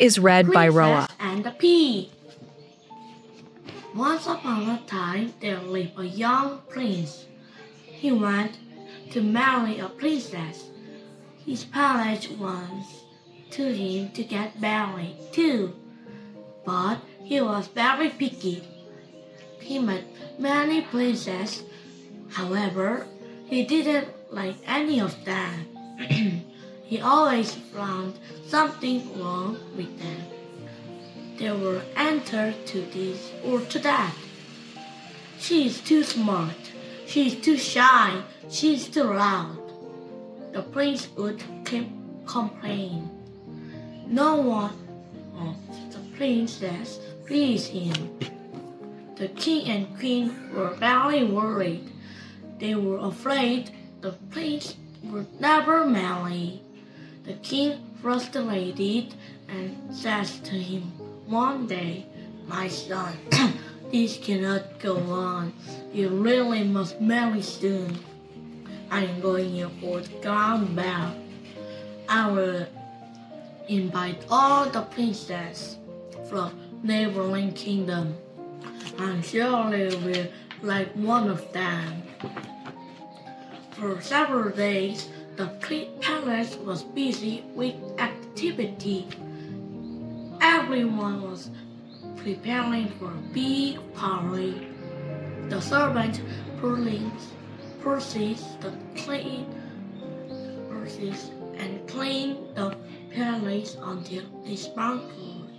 is read by Roa. And the Pea. Once upon a time, there lived a young prince. He wanted to marry a princess. His parents wanted to him to get married too, but he was very picky. He met many princesses. However, he didn't like any of them. he always found something wrong with them. They were answered to this or to that. She is too smart. She is too shy. She is too loud. The prince would complain. No one of the princess pleased him. The king and queen were very worried. They were afraid the prince would never marry. The king frustrated and says to him one day, My son, this cannot go on. You really must marry soon. I am going here for the grand ball. I will invite all the princesses from neighboring kingdom. I'm sure you will like one of them. For several days, the palace was busy with activity. Everyone was preparing for a big party. The servant proceeds the clean proceeds and clean the palace until it sparkled.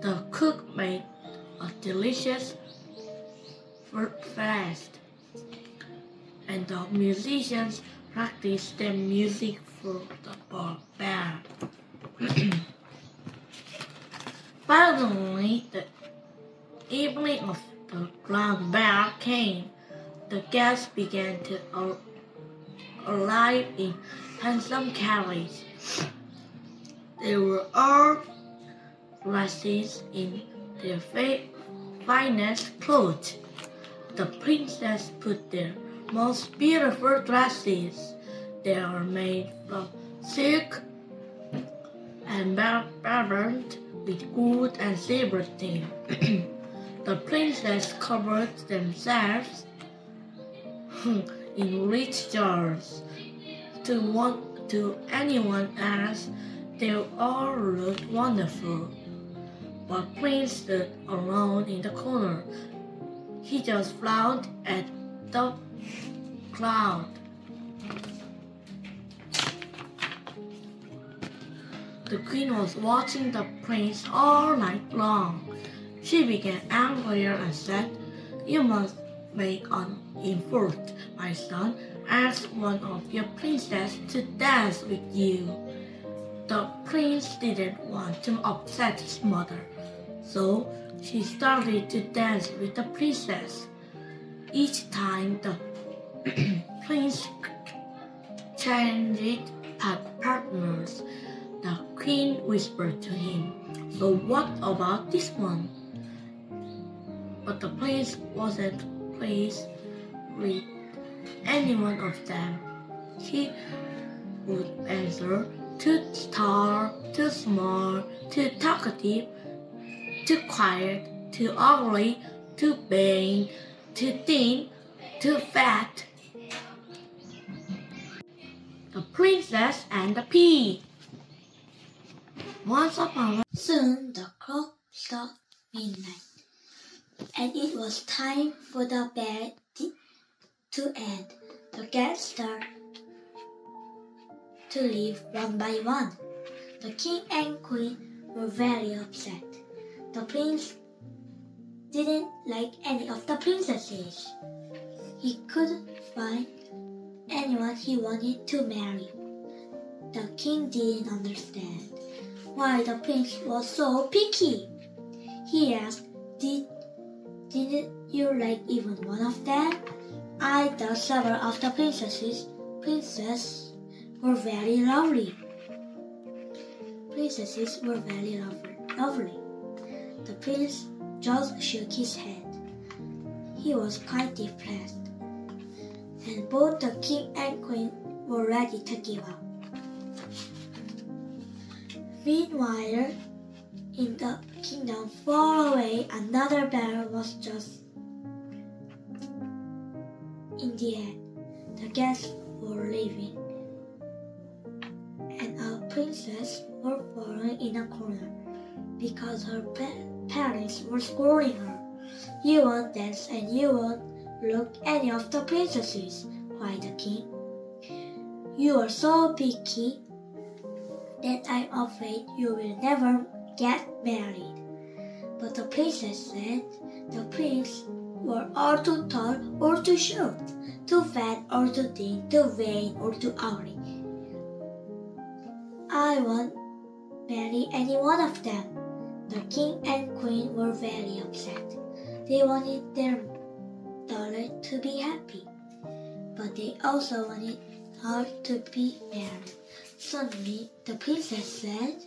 The cook made a delicious breakfast, and the musicians practiced their music for the ball band. Finally, the evening of the grand ball came. The guests began to arrive in handsome carriages. They were all dressed in their finest clothes. The princess put their most beautiful dresses. They are made from silk and barbered with gold and silver tin. the princess covered themselves in rich jars. To one, to anyone else, they all looked wonderful. But Prince stood alone in the corner. He just frowned at the cloud. The queen was watching the prince all night long. She became angrier and said, You must make an effort, my son. Ask one of your princesses to dance with you. The prince didn't want to upset his mother, so she started to dance with the princess. Each time the prince changed partners, the queen whispered to him, So what about this one? But the prince wasn't pleased with any one of them. He would answer, too tall, too small, too talkative, too quiet, too ugly, too vain, too thin, too fat. Princess and the Pea Once upon a Soon the clock struck midnight, and it was time for the bed to end. The guests started to leave one by one. The king and queen were very upset. The prince didn't like any of the princesses. He couldn't find anyone he wanted to marry. The king didn't understand why the prince was so picky. He asked, Did, Didn't you like even one of them? I thought several of the princesses, princesses were very lovely. Princesses were very lovely. lovely. The prince just shook his head. He was quite depressed, and both the king and queen were ready to give up. Meanwhile, In the kingdom far away, another bear was just in the air. The guests were leaving, and a princess was falling in a corner because her pa- parents were scolding her. You won't dance and you won't look any of the princesses, cried the king. You are so picky that I'm afraid you will never get married. But the princess said the prince were all too tall or too short, too fat or too thin, too vain or too ugly. I won't marry any one of them. The king and queen were very upset. They wanted their daughter to be happy, but they also wanted her to be married. Suddenly, the princess said,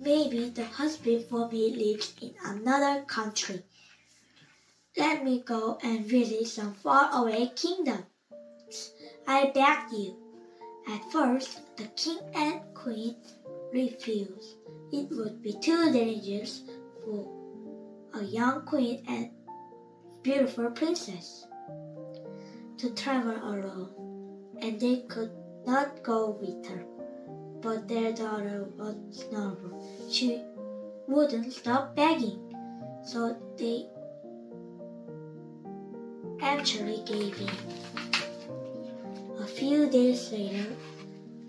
Maybe the husband for me lives in another country. Let me go and visit some faraway kingdom. I beg you. At first, the king and queen refused. It would be too dangerous for a young queen and beautiful princess to travel alone, and they could not go with her. But their daughter was nervous. She wouldn't stop begging, so they actually gave in. A few days later,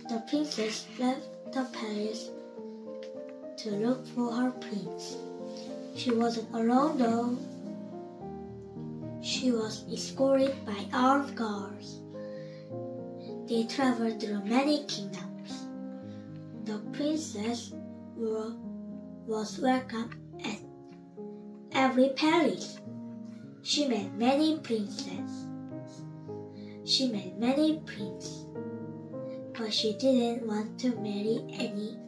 the princess left the palace to look for her prince. She wasn't alone though. She was escorted by armed guards. They traveled through many kingdoms. The princess wa- was welcome at every palace. She met many princes. She met many princes, but she didn't want to marry any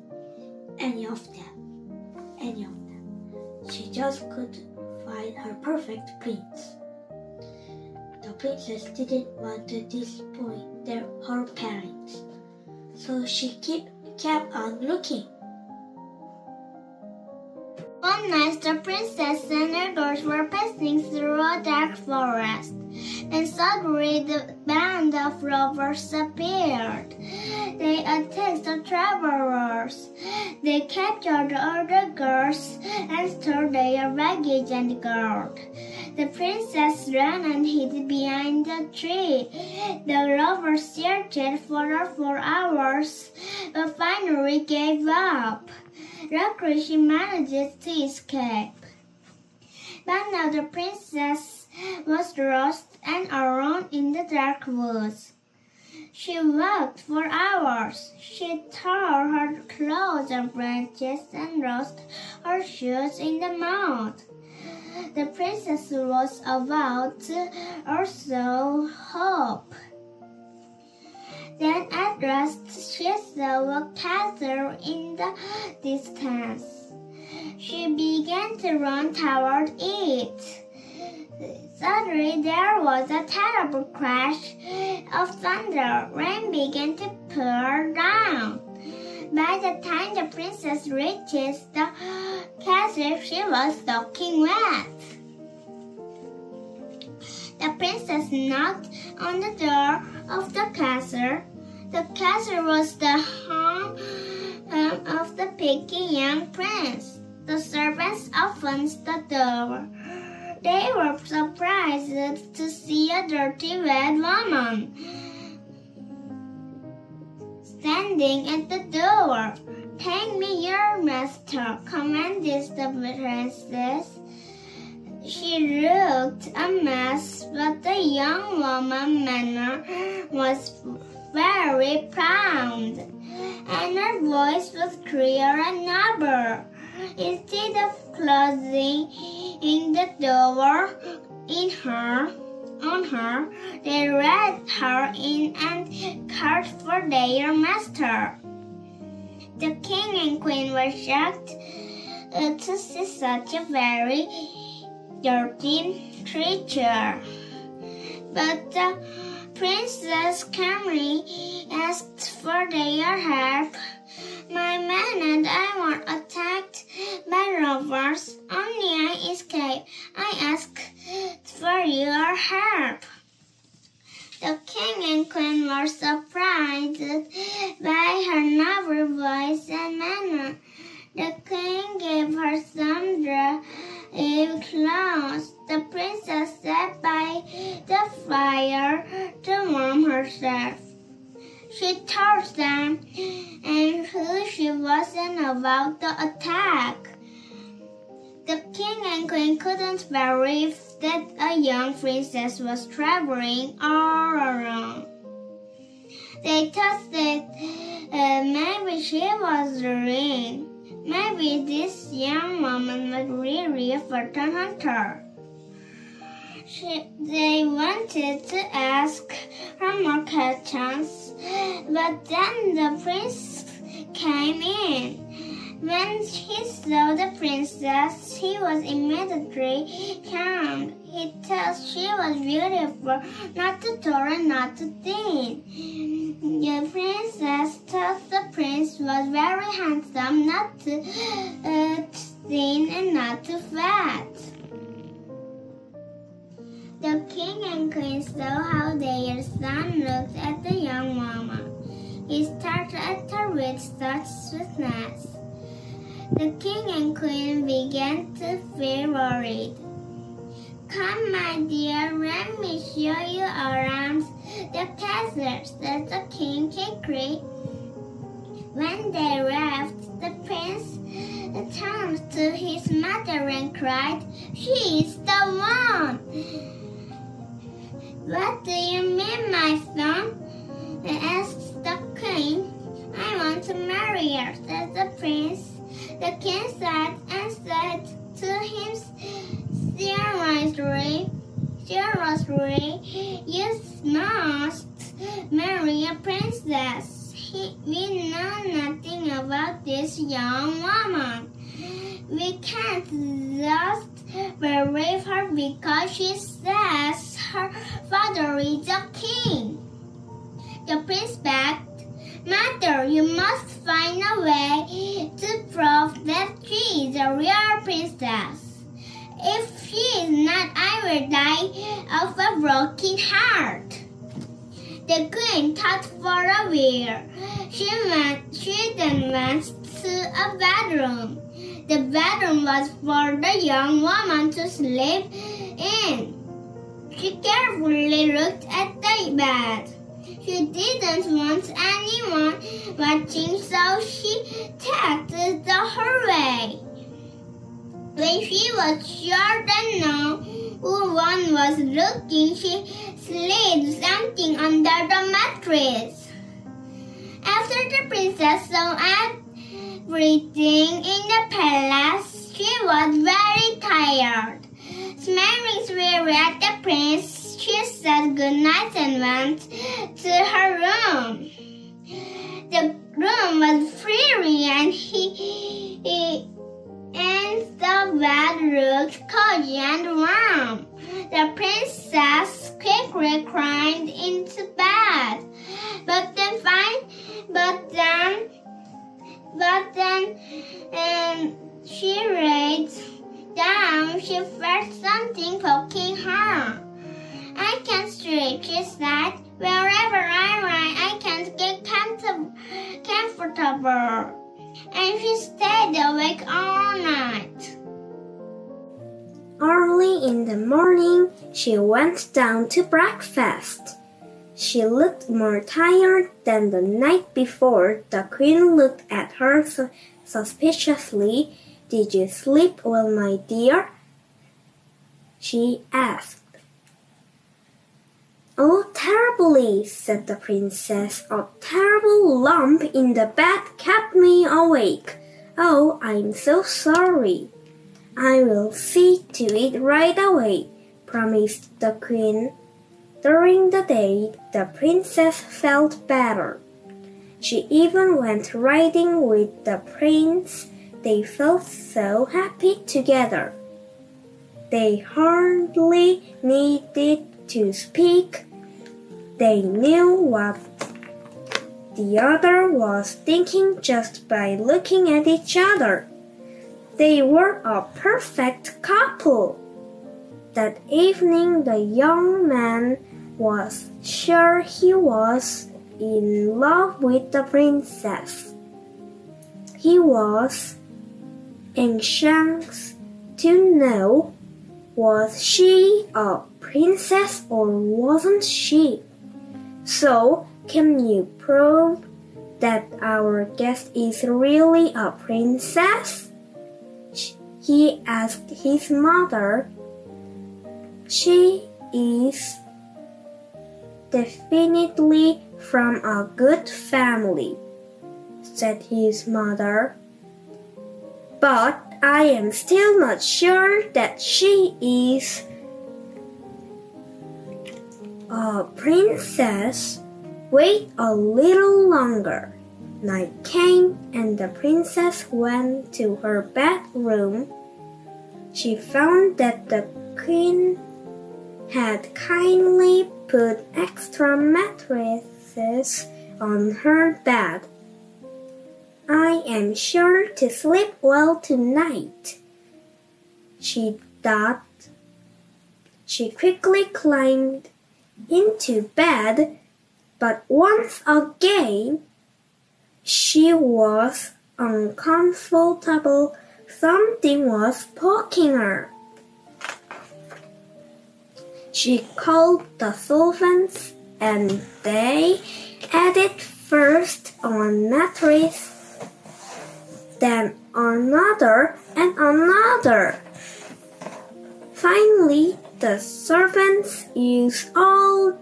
any of them. Any of them. She just couldn't find her perfect prince. The princess didn't want to disappoint their, her parents, so she keep, kept on looking. One night, the princess and her girls were passing through a dark forest. and suddenly the band of robbers appeared. They attacked the travelers. They captured all the girls and stole their baggage and gold. The princess ran and hid behind a tree. The robbers searched for her for hours, but finally gave up. Luckily, she managed to escape. But now the princess was lost and alone in the dark woods. She walked for hours. She tore her clothes and branches and lost her shoes in the mud. The princess was about to also hope. Then at last she saw a castle in the distance. She began to run toward it. Suddenly there was a terrible crash of thunder. Rain began to pour down. By the time the princess reaches the castle, she was soaking wet. The princess knocked on the door of the castle. The castle was the home um, of the picky young prince. The servants opened the door. They were surprised to see a dirty red woman standing at the door. Take me your master, commanded the princess. She looked a mess, but the young woman's manner was very proud, and her voice was clear and noble. Instead of closing in the door in her on her, they let her in and cared for their master. The king and queen were shocked to see such a very dirty creature. But the princess calmly asked for their help. My man and I were attacked by robbers. Only I escaped. I asked for your help. The king and queen were surprised by her noble voice and manner. The king gave her couldn't believe that a young princess was traveling all alone. They thought that uh, maybe she was dreaming. Maybe this young woman was really a fortune hunter. She, they wanted to ask her more questions, but then the prince came in. When he saw the princess, he was immediately charmed. He thought she was beautiful, not too tall and not too thin. The princess thought the prince was very handsome, not too uh, thin and not too fat. The king and queen saw how their son looked at the young woman. He stared at her with such sweetness. The king and queen began to feel worried. Come, my dear, let me show you around the castle, said the king quickly. When they left, the prince turned to his mother and cried, She is the one! What do you mean, my son? asked the queen. I want to marry her, said the prince. The king sat and said to him seriously, seriously, you must marry a princess. He, we know nothing about this young woman. We can't just believe her because she says her father is a king. The prince begged, Mother, you must find a way to prove that she is a real princess. If she is not, I will die of a broken heart. The queen thought for a while. She went. She then went to a bedroom. The bedroom was for the young woman to sleep in. She carefully looked at the bed. She didn't want anyone watching, so she tucked the hallway. When she was sure that no one was looking, she slid something under the mattress. After the princess saw everything in the palace, she was very tired. Smiling sweetly at the prince, she said good night and went to her room. The room was fiery and he, he and the bed looked cozy and warm. The princess quickly climbed into bed, but then but then, but then, um, she laid down. She felt something poking her. I can't sleep, she said. Wherever I lie, I can't get comfortable. And she stayed awake all night. Early in the morning, she went down to breakfast. She looked more tired than the night before. The queen looked at her suspiciously. Did you sleep well, my dear? She asked. Oh, terribly, said the princess. A terrible lump in the bed kept me awake. Oh, I'm so sorry. I will see to it right away, promised the queen. During the day, the princess felt better. She even went riding with the prince. They felt so happy together. They hardly needed to speak. They knew what the other was thinking just by looking at each other. They were a perfect couple. That evening, the young man was sure he was in love with the princess. He was anxious to know was she a princess or wasn't she? So, can you prove that our guest is really a princess? He asked his mother. She is definitely from a good family, said his mother. But I am still not sure that she is a princess. Wait a little longer. Night came and the princess went to her bedroom. She found that the queen had kindly put extra mattresses on her bed. I am sure to sleep well tonight. She thought. She quickly climbed into bed, but once again she was uncomfortable. Something was poking her. She called the servants and they added first on mattress then another and another. Finally, the servants used all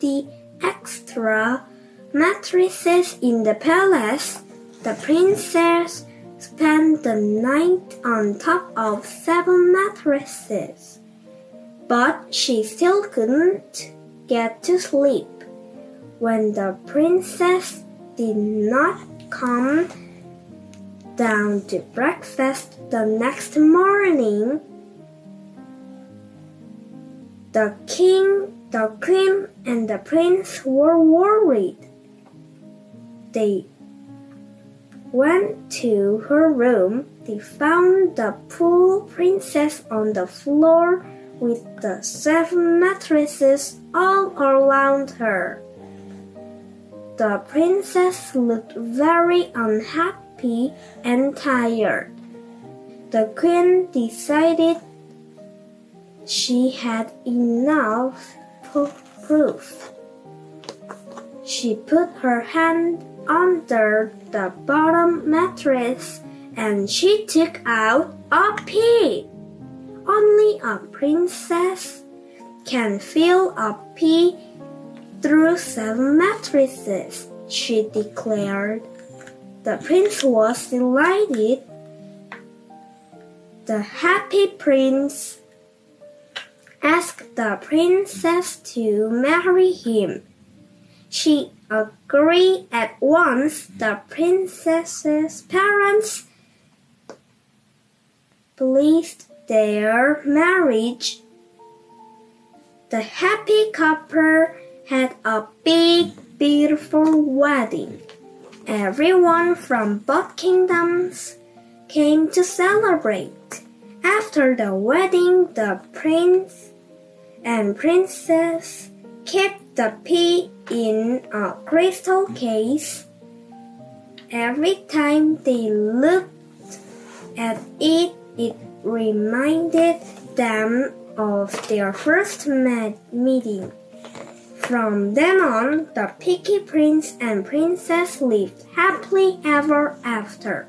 the extra mattresses in the palace. The princess spent the night on top of seven mattresses, but she still couldn't get to sleep. When the princess did not come down to breakfast the next morning. The king, the queen, and the prince were worried. They went to her room. They found the poor princess on the floor with the seven mattresses all around her. The princess looked very unhappy and tired. The queen decided she had enough proof. She put her hand under the bottom mattress and she took out a pea. Only a princess can feel a pea through seven mattresses, she declared. The prince was delighted. The happy prince asked the princess to marry him. She agreed at once. The princess's parents blessed their marriage. The happy couple had a big, beautiful wedding. Everyone from both kingdoms came to celebrate. After the wedding, the prince and princess kept the pea in a crystal case. Every time they looked at it, it reminded them of their first meeting. From then on, the Picky Prince and Princess lived happily ever after.